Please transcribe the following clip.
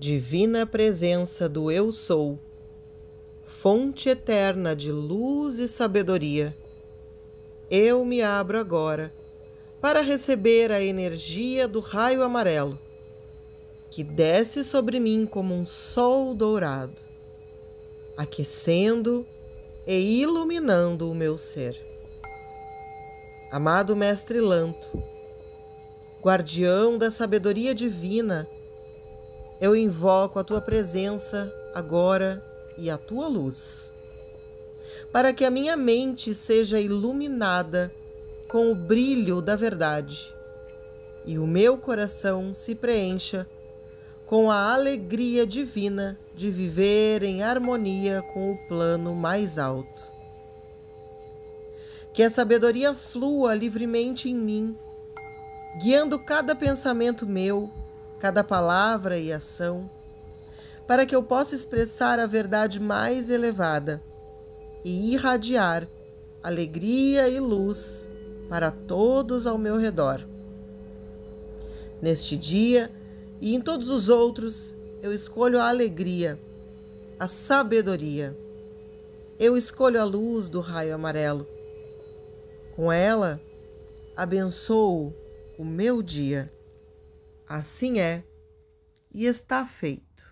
Divina presença do Eu Sou, fonte eterna de luz e sabedoria, eu me abro agora para receber a energia do raio amarelo que desce sobre mim como um sol dourado, aquecendo e iluminando o meu ser. Amado Mestre Lanto, guardião da sabedoria divina, eu invoco a tua presença agora e a tua luz, para que a minha mente seja iluminada com o brilho da verdade e o meu coração se preencha com a alegria divina de viver em harmonia com o plano mais alto. Que a sabedoria flua livremente em mim, guiando cada pensamento meu cada palavra e ação, para que eu possa expressar a verdade mais elevada e irradiar alegria e luz para todos ao meu redor. Neste dia e em todos os outros, eu escolho a alegria, a sabedoria. Eu escolho a luz do raio amarelo. Com ela, abençoo o meu dia. Assim é, e está feito.